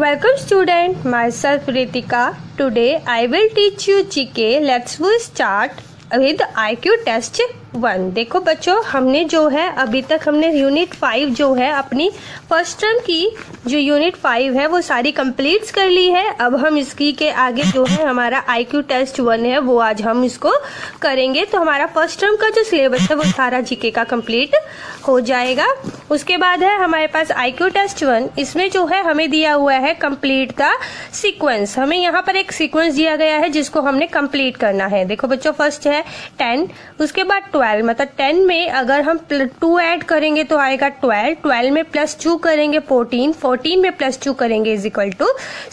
Welcome student, myself Ritika. Today I will teach you GK. Let's start with IQ test one देखो बच्चों हमने जो है अभी तक हमने यूनिट फाइव जो है अपनी फर्स्ट टर्म की जो यूनिट फाइव है वो सारी कम्प्लीट कर ली है अब हम इसकी के आगे जो है हमारा आईक्यू टेस्ट वन है वो आज हम इसको करेंगे तो हमारा फर्स्ट टर्म का जो सिलेबस है वो सारा जीके का कंप्लीट हो जाएगा उसके बाद है हमारे पास आईक्यू टेस्ट वन इसमें जो है हमें दिया हुआ है कम्प्लीट द सिक्वेंस हमें यहाँ पर एक सिक्वेंस दिया गया है जिसको हमने कम्प्लीट करना है देखो बच्चों फर्स्ट है टेन उसके बाद ट्वेल्व ट्वेल्व मतलब टेन में अगर हम टू ऐड करेंगे तो आएगा ट्वेल्व ट्वेल्व में प्लस टू करेंगे फोर्टीन फोर्टीन में प्लस टू करेंगे is equal to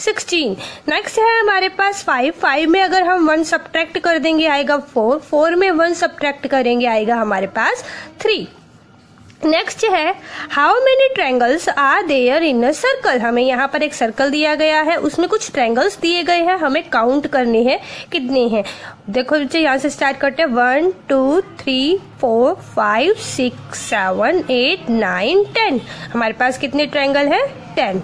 sixteen next है हमारे पास फाइव फाइव में अगर हम वन सब्ट्रैक्ट कर देंगे आएगा फोर फोर में वन सब्ट्रैक्ट करेंगे आएगा हमारे पास थ्री नेक्स्ट है how many triangles are there in a circle हमें यहाँ पर एक सर्कल दिया गया है उसमें कुछ ट्रैंगल्स दिए गए हैं हमें काउंट करने हैं कितने हैं देखो बच्चे यहाँ से स्टार्ट करते हैं one two three four five six seven eight nine ten हमारे पास कितने ट्रैंगल हैं टेन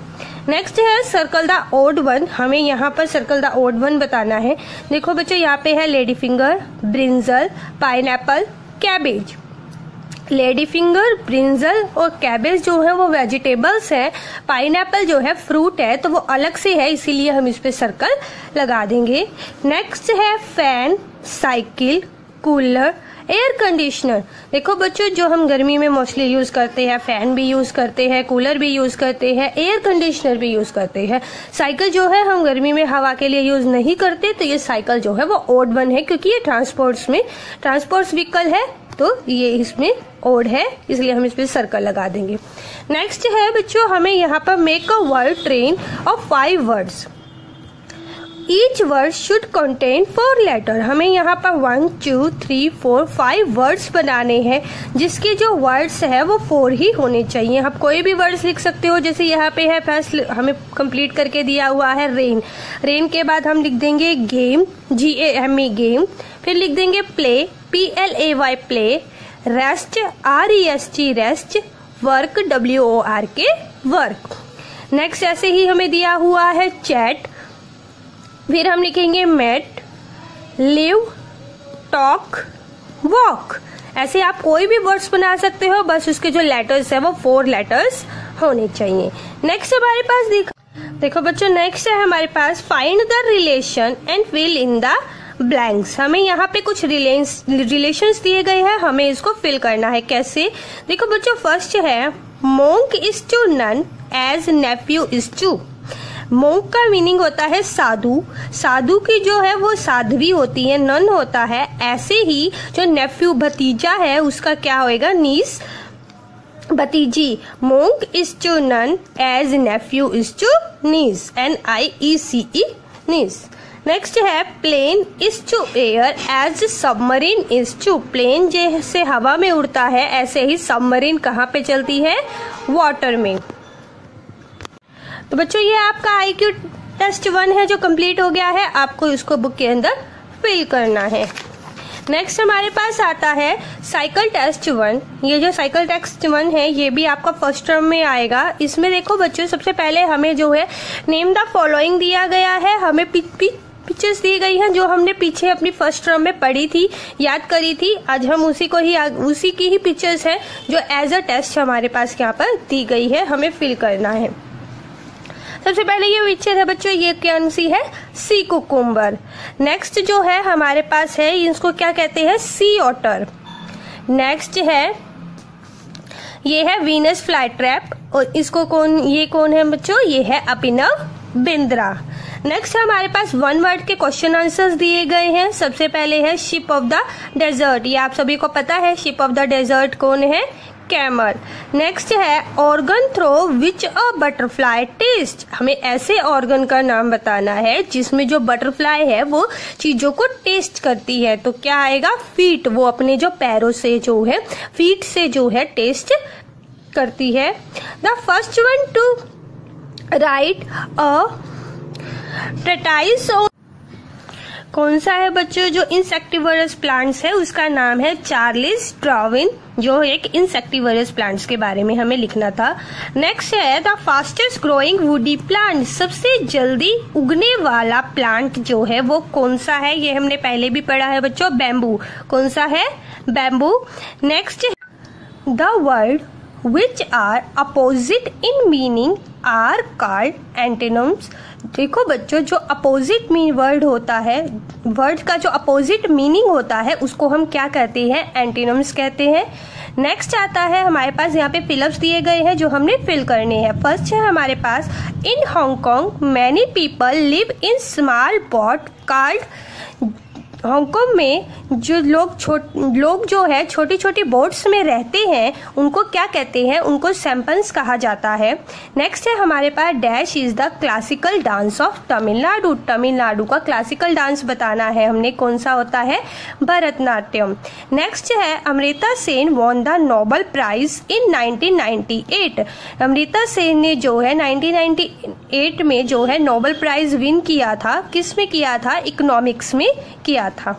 नेक्स्ट है सर्कल द ओड वन हमें यहाँ पर सर्कल द ओड वन बताना है देखो बच्चे यहाँ पे है lady finger brinjal pine cabbage lady finger brinjal और कैबेज जो है वो वेजिटेबल्स है पाइन जो है फ्रूट है तो वो अलग से है इसीलिए हम इस पर सर्कल लगा देंगे नेक्स्ट है fan cycle cooler air conditioner देखो बच्चों जो हम गर्मी में मोस्टली यूज करते हैं फैन भी यूज करते हैं कूलर भी यूज करते हैं एयर कंडीशनर भी यूज करते हैं साइकिल जो है हम गर्मी में हवा के लिए यूज नहीं करते तो ये साइकिल जो है वो ओड वन है क्योंकि ये ट्रांसपोर्ट्स में ट्रांसपोर्ट्स व्हीकल है तो ये इसमें ओड है इसलिए हम इसमें सर्कल लगा देंगे नेक्स्ट है बच्चों हमें यहाँ पर make a word train of five words each word should contain four letter हमें यहाँ पर one two three four five words बनाने हैं जिसके जो वर्ड्स है वो फोर ही होने चाहिए आप कोई भी वर्ड्स लिख सकते हो जैसे यहाँ पे है फर्स्ट हमें कंप्लीट करके दिया हुआ है रेन रेन के बाद हम लिख देंगे game G A M E game फिर लिख देंगे play P L A Y play rest R E S T rest work W O R K work next ऐसे ही हमें दिया हुआ है चैट फिर हम लिखेंगे मेट लिव टॉक वॉक ऐसे आप कोई भी वर्ड्स बना सकते हो बस उसके जो लेटर्स है वो फोर लेटर्स होने चाहिए नेक्स्ट हमारे पास देखो देखो बच्चों नेक्स्ट है हमारे पास find the relation and fill in the blanks हमें यहाँ पे कुछ रिलेशंस दिए गए हैं हमें इसको फिल करना है कैसे देखो बच्चों फर्स्ट है monk is to nun as nephew is to monk का मीनिंग होता है साधु साधु की जो है वो साध्वी होती है नन होता है ऐसे ही जो नेफ्यू भतीजा है उसका क्या होएगा नीस भतीजी monk is to nun as nephew is to niece N I E C E niece next है plane is to air as submarine is to plane जैसे हवा में उड़ता है ऐसे ही सबमरीन कहाँ पे चलती है वाटर में तो बच्चों ये आपका आई क्यू टेस्ट वन है जो कंप्लीट हो गया है आपको इसको बुक के अंदर फिल करना है नेक्स्ट हमारे पास आता है साइकिल टेस्ट वन ये जो साइकिल टेस्ट वन है ये भी आपका फर्स्ट टर्म में आएगा इसमें देखो बच्चों सबसे पहले हमें जो है नेम द फॉलोइंग दिया गया है हमें पिच पिच पिक्चर्स दी गई हैं जो हमने पीछे अपनी फर्स्ट टर्म में पढ़ी थी याद करी थी आज हम उसी को ही उसी की ही पिक्चर्स हैं जो एज अ टेस्ट हमारे पास यहाँ पर दी गई है हमें फिल करना है सबसे पहले ये पिक्चर है बच्चों ये कौन सी है सी कुकुम्बर नेक्स्ट जो है हमारे पास है इसको क्या कहते हैं सी ऑटर नेक्स्ट है ये है वीनस फ्लाई ट्रैप और इसको कौन ये कौन है बच्चों ये है अपिनव बिंद्रा नेक्स्ट हमारे पास वन वर्ड के क्वेश्चन आंसर्स दिए गए हैं सबसे पहले है शिप ऑफ द डेजर्ट ये आप सभी को पता है शिप ऑफ द डेजर्ट कौन है कैमल नेक्स्ट है organ through which a butterfly taste हमें ऐसे ऑर्गन का नाम बताना है जिसमें जो बटरफ्लाई है वो चीजों को टेस्ट करती है तो क्या आएगा फीट वो अपने जो पैरों से जो है फीट से जो है टेस्ट करती है the first one to write a treatise कौन सा है बच्चों जो इंसेक्टिवरस प्लांट्स है उसका नाम है चार्लिस ड्राविन जो एक इंसेक्टिवरस प्लांट्स के बारे में हमें लिखना था नेक्स्ट है the fastest growing woody plant सबसे जल्दी उगने वाला प्लांट जो है वो कौन सा है ये हमने पहले भी पढ़ा है बच्चों बैम्बू कौन सा है bamboo next the word which are opposite in meaning are called antonyms देखो बच्चों जो अपोजिट मीन वर्ड होता है वर्ड का जो अपोजिट मीनिंग होता है उसको हम क्या कहते हैं एंटीनम्स कहते हैं नेक्स्ट आता है हमारे पास यहाँ पे फिलअप्स दिए गए हैं जो हमने फिल करने हैं फर्स्ट है हमारे पास in Hong Kong many people live in small boat called Hong Kong में जो लोग छोट लोग जो है छोटी छोटी बोट्स में रहते हैं उनको क्या कहते हैं उनको सैम्पन्स कहा जाता है नेक्स्ट है हमारे पास dash is the classical dance of Tamil Nadu Tamil Nadu का क्लासिकल डांस बताना है हमने कौन सा होता है भरतनाट्यम नेक्स्ट है Amrita Sen won the Nobel prize in eight Amrita Sen ने जो है नाइनटी 2008 में जो है नोबल प्राइज विन किया था किस में किया था इकोनॉमिक्स में किया था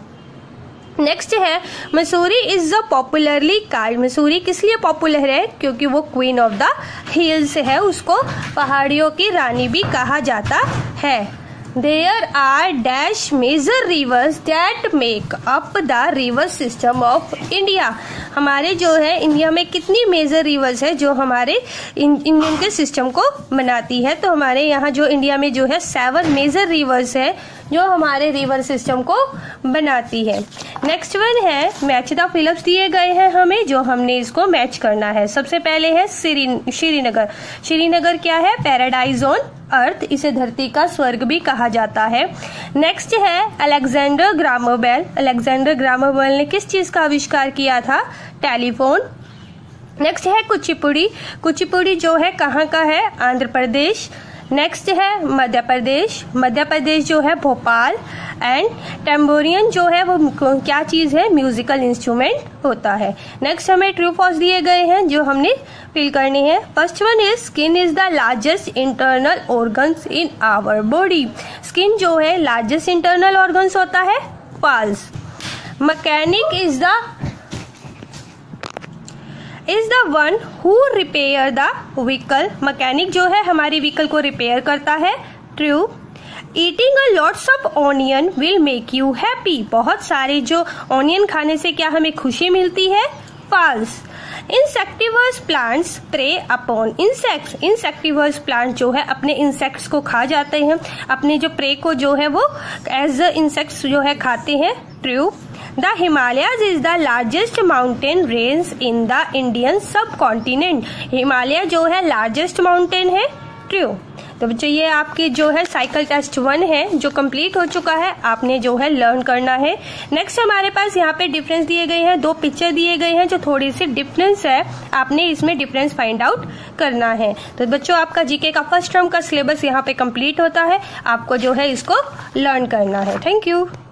नेक्स्ट है Mussoorie is the popularly called Mussoorie किस लिए पॉपुलर है क्योंकि वो क्वीन ऑफ द हिल्स है उसको पहाड़ियों की रानी भी कहा जाता है there are dash major rivers that make up the river system of India हमारे जो है इंडिया में कितनी मेजर रिवर्स है जो हमारे इंडियन के सिस्टम को बनाती है तो हमारे यहाँ जो इंडिया में जो है सेवन मेजर रिवर्स है जो हमारे रिवर सिस्टम को बनाती है नेक्स्ट वन है मैच द फिलअप दिए गए हैं हमें जो हमने इसको मैच करना है सबसे पहले है श्रीनगर श्रीनगर क्या है पैराडाइज ऑन अर्थ इसे धरती का स्वर्ग भी कहा जाता है नेक्स्ट है अलेक्जेंडर ग्रामोबेल अलेक्जेंडर ग्रामोबेल ने किस चीज़ का आविष्कार किया था टेलीफोन नेक्स्ट है कुचिपुड़ी कुचिपुड़ी जो है कहाँ का है आंध्र प्रदेश नेक्स्ट है मध्य प्रदेश मध्य प्रदेश जो है भोपाल एंड टेम्बोरियन जो है वो क्या चीज़ है म्यूजिकल इंस्ट्रूमेंट होता है नेक्स्ट हमें ट्रू फॉल्स दिए गए हैं जो हमने फिल करने हैं first one is skin is the largest internal organs in our body skin जो है लार्जेस्ट इंटरनल ऑर्गन्स होता है false mechanic is the is the one who repair the vehicle mechanic जो है हमारी व्हीकल को रिपेयर करता है true eating a lots of onion will make you happy बहुत सारे जो ऑनियन खाने से क्या हमें खुशी मिलती है false insectivorous plants prey upon insects insectivorous plant जो है अपने इंसेक्ट्स को खा जाते हैं अपने जो प्रे को जो है वो एज इंसेक्ट्स जो है खाते हैं true the Himalayas is the largest mountain range in the Indian subcontinent Himalaya जो है लार्जेस्ट माउंटेन है ट्रियो तो बच्चों ये आपके जो है साइकिल टेस्ट वन है जो कंप्लीट हो चुका है आपने जो है लर्न करना है नेक्स्ट हमारे पास यहाँ पे डिफरेंस दिए गए हैं दो पिक्चर दिए गए हैं जो थोड़ी सी डिफरेंस है आपने इसमें डिफरेंस फाइंड आउट करना है तो बच्चों आपका जीके का फर्स्ट टर्म का सिलेबस यहाँ पे कंप्लीट होता है आपको जो है इसको लर्न करना है थैंक यू